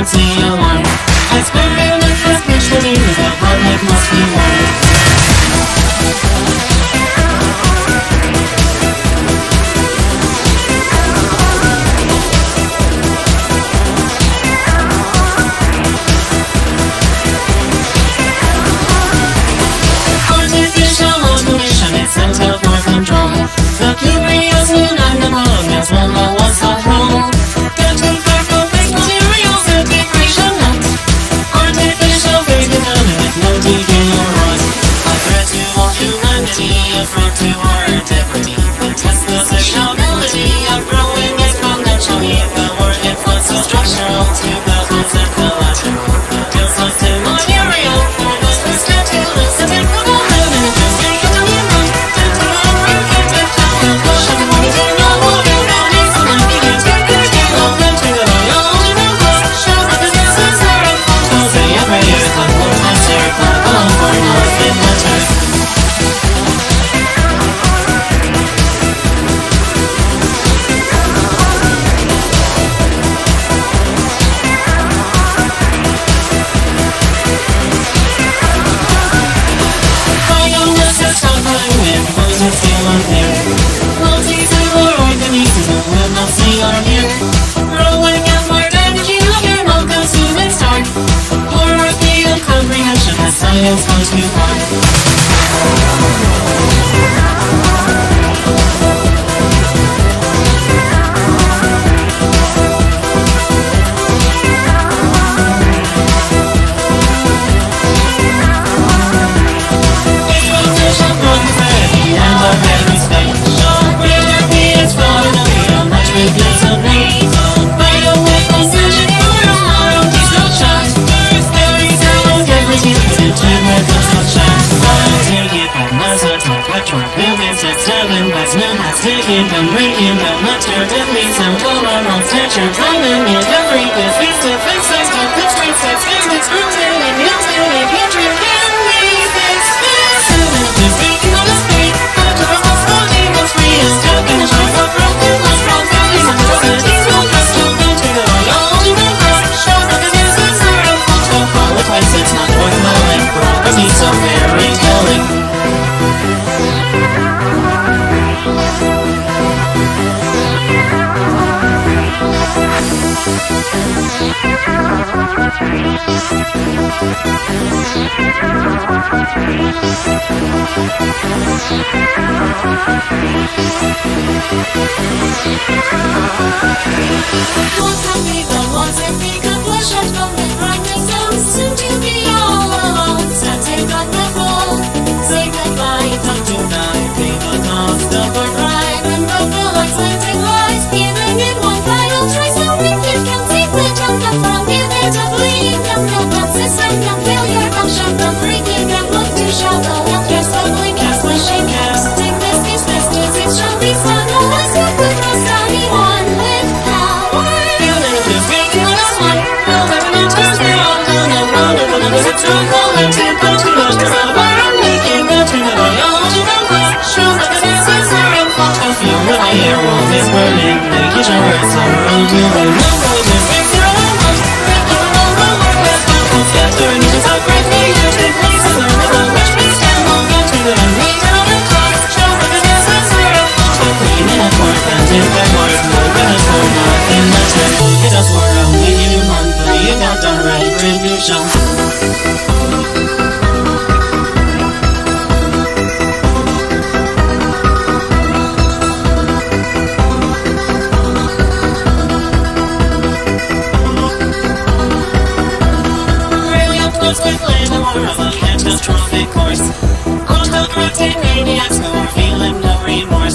dancing you. to our different on air. Multis and more will not see on here. Growing up more energy, again, all consuming start. More comprehension as science goes too far. taking and making that much of me some color on stature, climbing me down. One time we go, one time we go, is burning, making sure it's a real. As we play the war of a catastrophic course. Autocratic maniacs who are feeling no remorse.